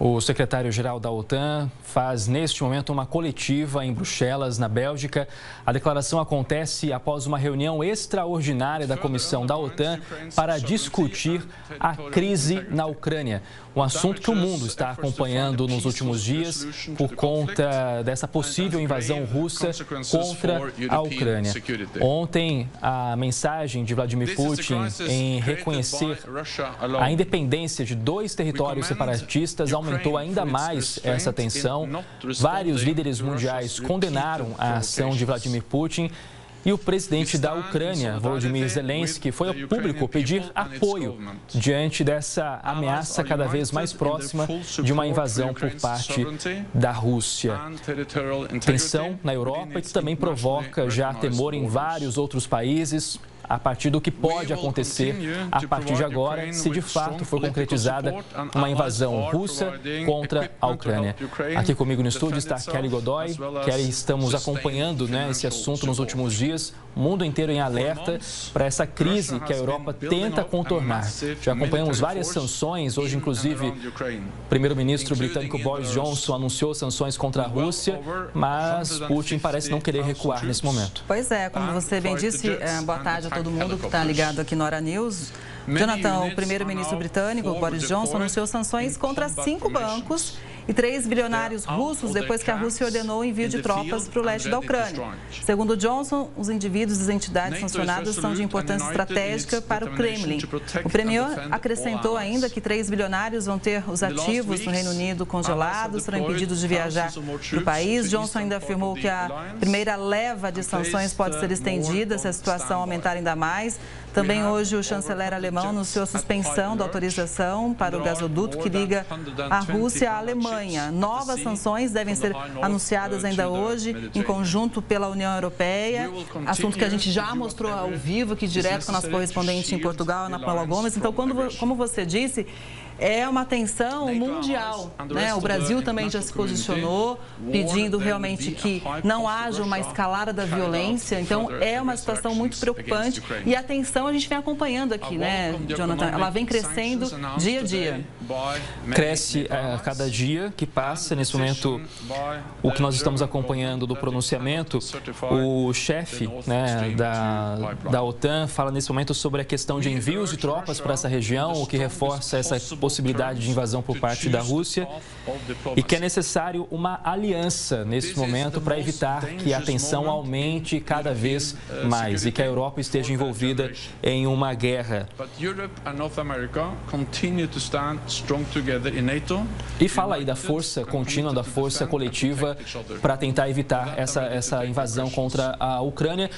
O secretário-geral da OTAN faz neste momento uma coletiva em Bruxelas, na Bélgica. A declaração acontece após uma reunião extraordinária da comissão da OTAN para discutir a crise na Ucrânia. Um assunto que o mundo está acompanhando nos últimos dias por conta dessa possível invasão russa contra a Ucrânia. Ontem, a mensagem de Vladimir Putin em reconhecer a independência de dois territórios separatistas aumentou ainda mais essa tensão. Vários líderes mundiais condenaram a ação de Vladimir Putin e o presidente da Ucrânia, Volodymyr Zelensky, foi ao público pedir apoio diante dessa ameaça cada vez mais próxima de uma invasão por parte da Rússia. Tensão na Europa e também provoca já temor em vários outros países a partir do que pode acontecer a partir de agora, se de fato for concretizada uma invasão russa contra a Ucrânia. Aqui comigo no estúdio está Kelly Godoy. Kelly, estamos acompanhando né, esse assunto nos últimos dias, o mundo inteiro em alerta para essa crise que a Europa tenta contornar. Já acompanhamos várias sanções, hoje inclusive o primeiro-ministro britânico Boris Johnson anunciou sanções contra a Rússia, mas Putin parece não querer recuar nesse momento. Pois é, como você bem disse, eh, boa tarde a todo mundo que está ligado aqui no Hora News. Jonathan, o primeiro-ministro britânico, Boris Johnson, anunciou sanções contra cinco bancos e três bilionários russos depois que a Rússia ordenou o envio de tropas para o leste da Ucrânia. Segundo Johnson, os indivíduos e entidades sancionadas são de importância estratégica para o Kremlin. O premier acrescentou ainda que três bilionários vão ter os ativos no Reino Unido congelados, serão impedidos de viajar para o país. Johnson ainda afirmou que a primeira leva de sanções pode ser estendida se a situação aumentar ainda mais. Também hoje o chanceler alemão anunciou a suspensão da autorização para o gasoduto que liga a Rússia à Alemanha. Novas sanções devem ser anunciadas ainda hoje, em conjunto pela União Europeia, assunto que a gente já mostrou ao vivo aqui direto com a nossa correspondente em Portugal, Ana Paula Gomes. Então, quando, como você disse, é uma tensão mundial. Né? O Brasil também já se posicionou, pedindo realmente que não haja uma escalada da violência. Então, é uma situação muito preocupante. E a tensão a gente vem acompanhando aqui, né, Jonathan? Ela vem crescendo dia a dia. Cresce a cada dia que passa. Nesse momento, o que nós estamos acompanhando do pronunciamento, o chefe né, da, da OTAN fala nesse momento sobre a questão de envios de tropas para essa região, o que reforça essa possibilidade de invasão por parte da Rússia e que é necessário uma aliança nesse momento para evitar que a tensão aumente cada vez mais e que a Europa esteja envolvida em uma guerra. E fala aí da força contínua, da força coletiva para tentar evitar essa, essa invasão contra a Ucrânia.